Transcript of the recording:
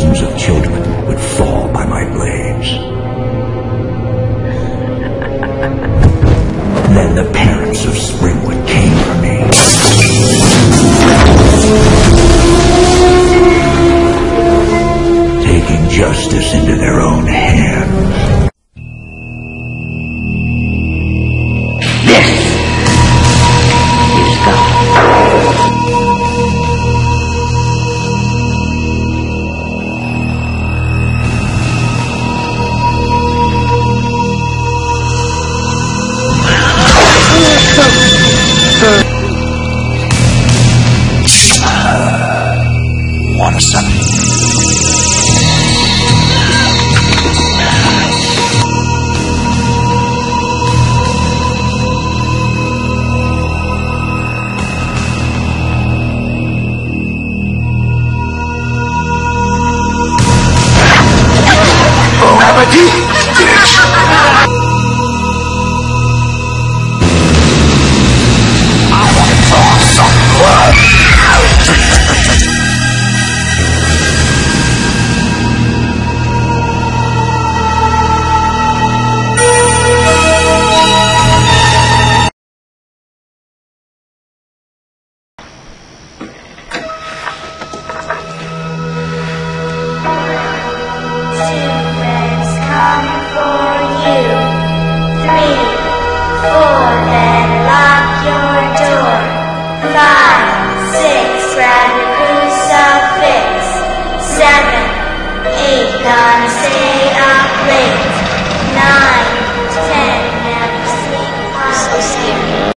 dozens of children would fall by my blades. then the parents of Springwood came for me. Taking justice into their own hands. Bon gonna stay up late.